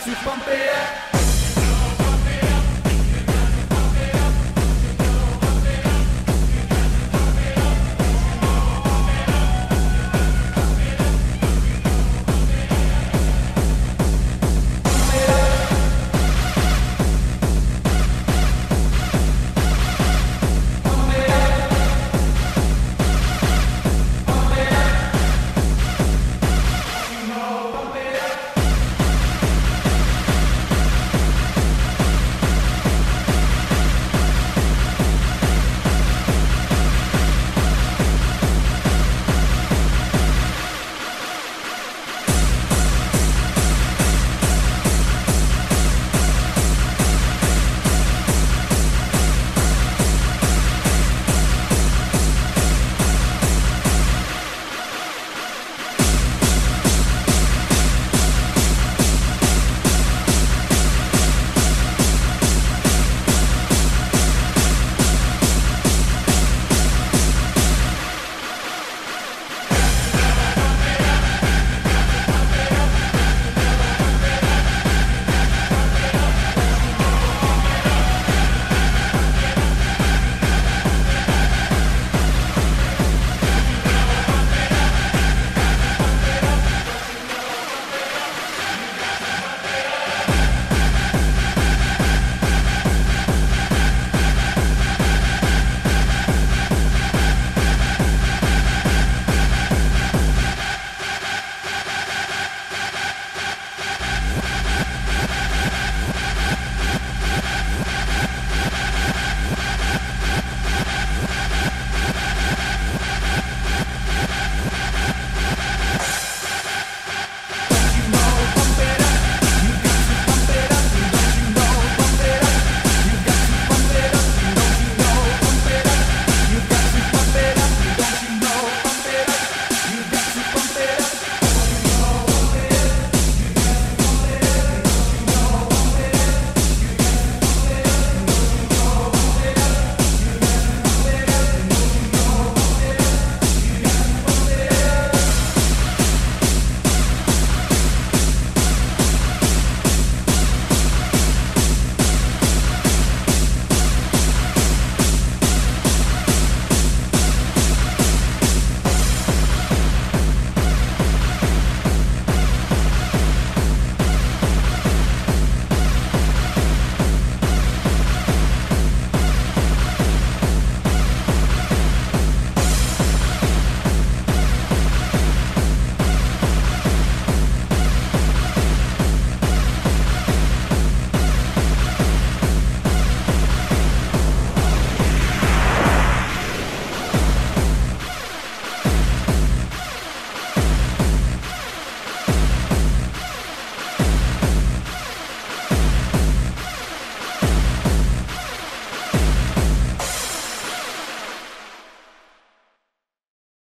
se pampeia.